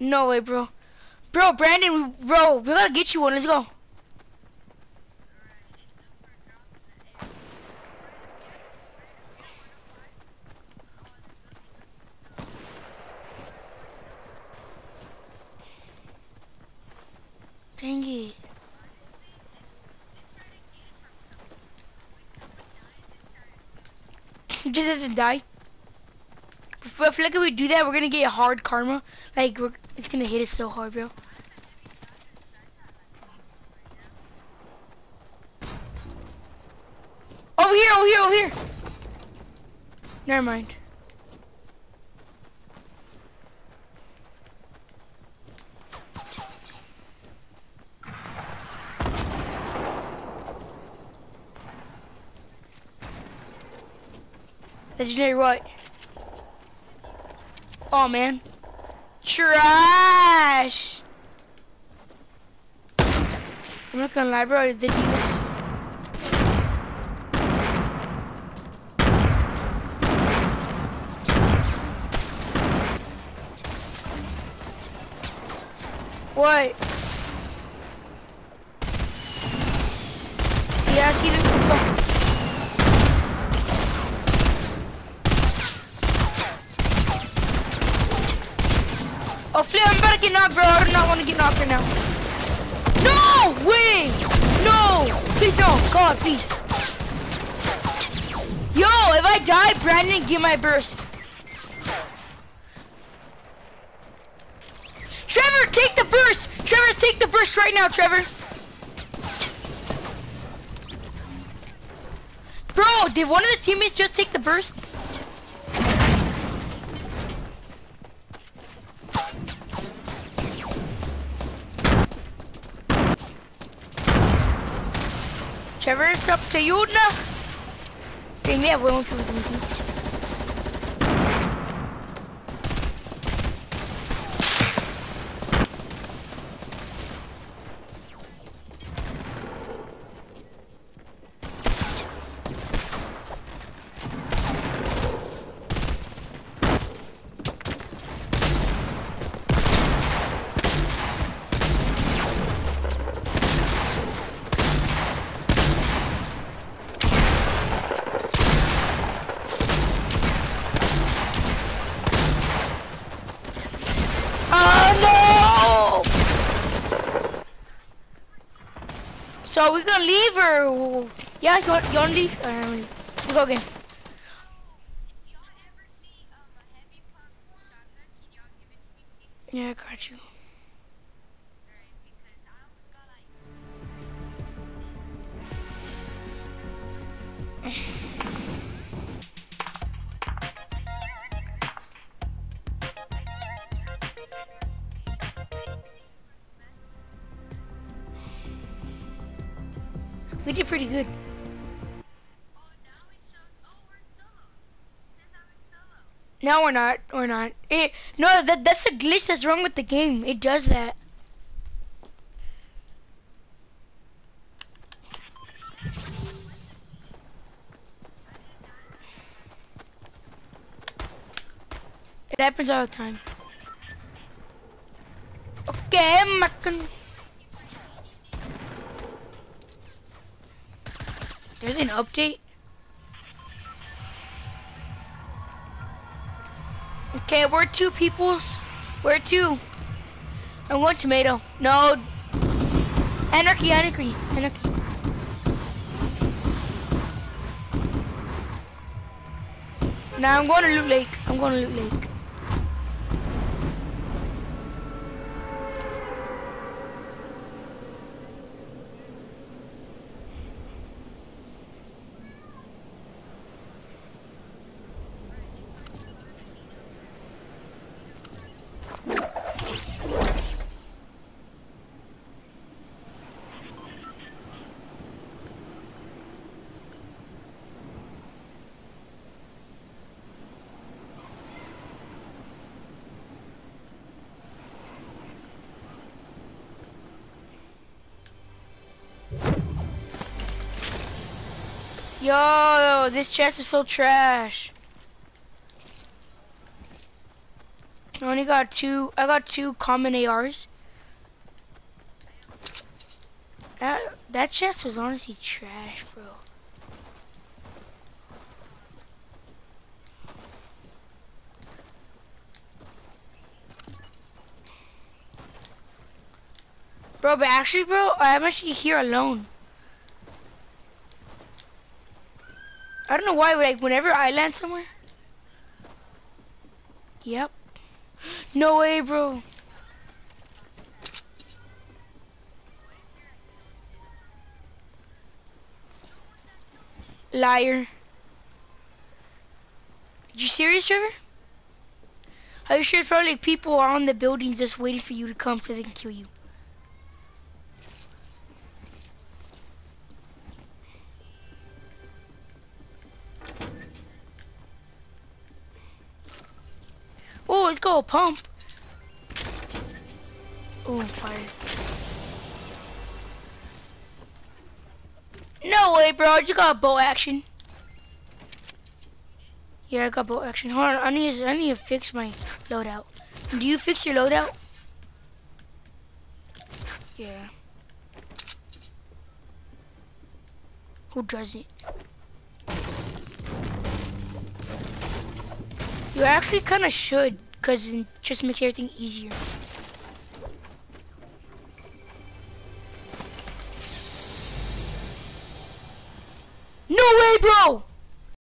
No way, bro. Bro, Brandon, bro, we gotta get you one. Let's go. Dang it. Just have to die. If, I feel like if we do that, we're gonna get a hard karma. Like, it's gonna hit us so hard, bro. Over here, over here, over here. Never mind. Legendary what? Oh man. Trash! I'm not gonna lie, bro. The demons. What? Yeah, I see them. Oh, Flip, I'm about to get knocked, bro. I do not want to get knocked right now. No! Wait! No! Please, no. God, please. Yo, if I die, Brandon, give my burst. Trevor, take the burst! Trevor, take the burst right now, Trevor. Bro, did one of the teammates just take the burst? Trevor, it's up to you now. Dang, they have people than me. Oh no! So are we gonna leave or yeah? You want, you want to leave? Alright, let's go again. Yeah, I got you. We did pretty good. No, we're not. We're not. It, no, that that's a glitch that's wrong with the game. It does that. It happens all the time. Okay, Macken. There's an update. Okay, we're two peoples. We're two. And one tomato. No. Anarchy, anarchy, anarchy. Now I'm going to Loot Lake. I'm going to Loot Lake. Yo, this chest is so trash. I only got two. I got two common ARs. That that chest was honestly trash, bro. Bro, but actually, bro, I'm actually here alone. I don't know why, like, whenever I land somewhere. Yep. No way, bro. Liar. You serious, Trevor? Are you sure probably like people on the buildings just waiting for you to come so they can kill you? Go pump. Oh, fire. No way, bro. You got bolt action. Yeah, I got bolt action. Hold on. I need, to, I need to fix my loadout. Do you fix your loadout? Yeah. Who doesn't? You actually kind of should, because it just makes everything easier. No way, bro!